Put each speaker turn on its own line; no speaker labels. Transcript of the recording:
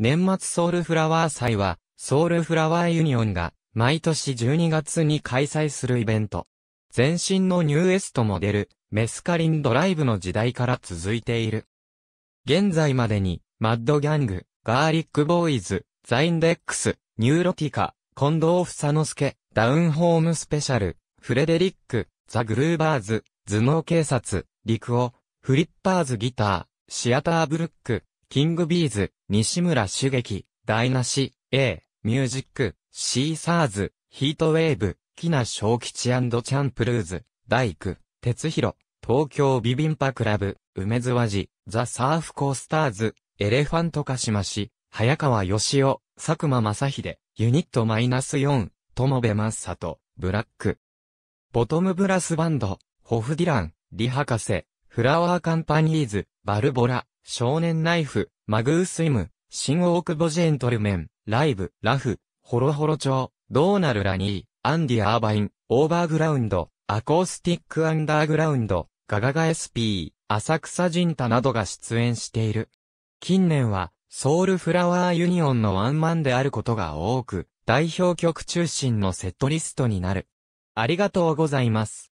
年末ソウルフラワー祭は、ソウルフラワーユニオンが、毎年12月に開催するイベント。前身のニューエストモデル、メスカリンドライブの時代から続いている。現在までに、マッドギャング、ガーリックボーイズ、ザインデックス、ニューロティカ、近藤房之助、ダウンホームスペシャル、フレデリック、ザ・グルーバーズ、頭脳警察、リクオ、フリッパーズギター、シアターブルック、キングビーズ、西村茂樹、ダイナシ、A、ミュージック、シーサーズ、ヒートウェーブ、キナ小吉チチャンプルーズ、大工、哲弘、東京ビビンパクラブ、梅津和寺、ザ・サーフコースターズ、エレファントカシマシ、早川義雄、佐久間正秀、ユニットマイナス4、友部正里、ブラック。ボトムブラスバンド、ホフディラン、リ博士、フラワーカンパニーズ、バルボラ、少年ナイフ、マグースイム、新大久保ジェントルメン、ライブ、ラフ、ホロホロ町、ドーナルラニー、アンディアーバイン、オーバーグラウンド、アコースティックアンダーグラウンド、ガガガ SP、浅草ジンタなどが出演している。近年は、ソウルフラワーユニオンのワンマンであることが多く、代表曲中心のセットリストになる。ありがとうございます。